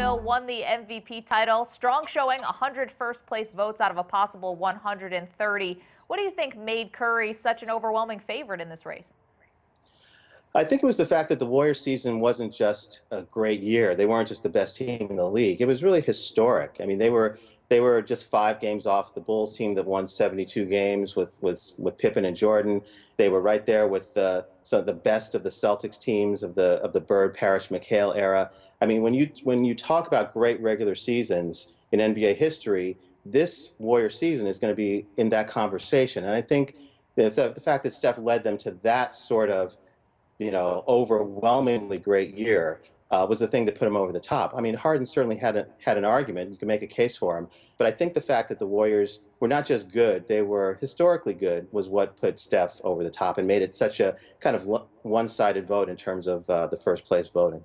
Won the MVP title. Strong showing, 100 first place votes out of a possible 130. What do you think made Curry such an overwhelming favorite in this race? I think it was the fact that the Warriors season wasn't just a great year. They weren't just the best team in the league. It was really historic. I mean, they were they were just five games off the Bulls team that won 72 games with with with Pippen and Jordan. They were right there with the some of the best of the Celtics teams of the of the Bird, Parish, McHale era. I mean, when you when you talk about great regular seasons in NBA history, this Warrior season is going to be in that conversation. And I think the, the fact that Steph led them to that sort of you know, overwhelmingly great year uh, was the thing that put him over the top. I mean, Harden certainly had a, had an argument. You can make a case for him, but I think the fact that the Warriors were not just good; they were historically good was what put Steph over the top and made it such a kind of one-sided vote in terms of uh, the first place voting.